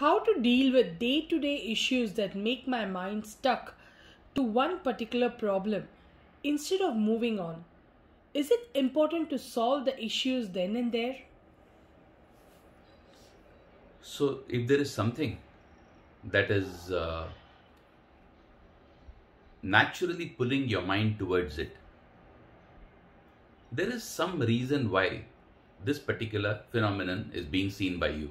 how to deal with day to day issues that make my mind stuck to one particular problem instead of moving on. Is it important to solve the issues then and there? So, if there is something that is uh, naturally pulling your mind towards it, there is some reason why this particular phenomenon is being seen by you.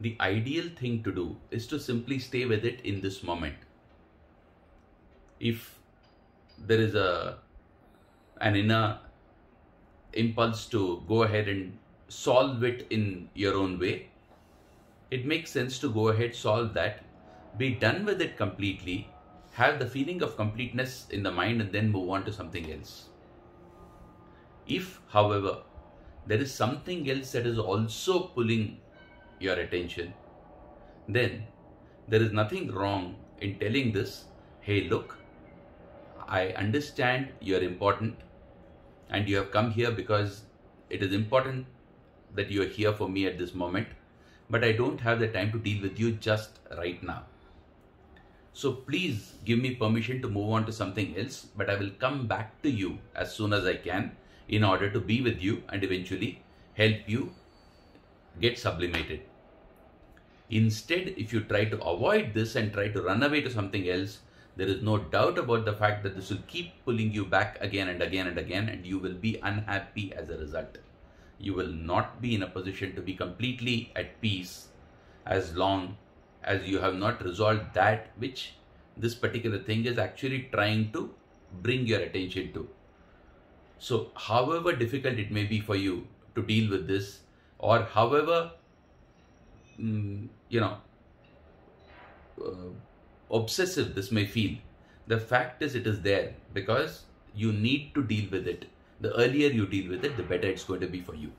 The ideal thing to do is to simply stay with it in this moment. If there is a an inner impulse to go ahead and solve it in your own way, it makes sense to go ahead, solve that, be done with it completely, have the feeling of completeness in the mind, and then move on to something else. If, however, there is something else that is also pulling your attention, then there is nothing wrong in telling this hey, look, I understand you're important and you have come here because it is important that you are here for me at this moment, but I don't have the time to deal with you just right now. So please give me permission to move on to something else, but I will come back to you as soon as I can in order to be with you and eventually help you get sublimated. Instead, if you try to avoid this and try to run away to something else, there is no doubt about the fact that this will keep pulling you back again and again and again, and you will be unhappy as a result. You will not be in a position to be completely at peace as long as you have not resolved that which this particular thing is actually trying to bring your attention to. So, however difficult it may be for you to deal with this, or however, mm, you know, uh, obsessive this may feel, the fact is it is there because you need to deal with it. The earlier you deal with it, the better it's going to be for you.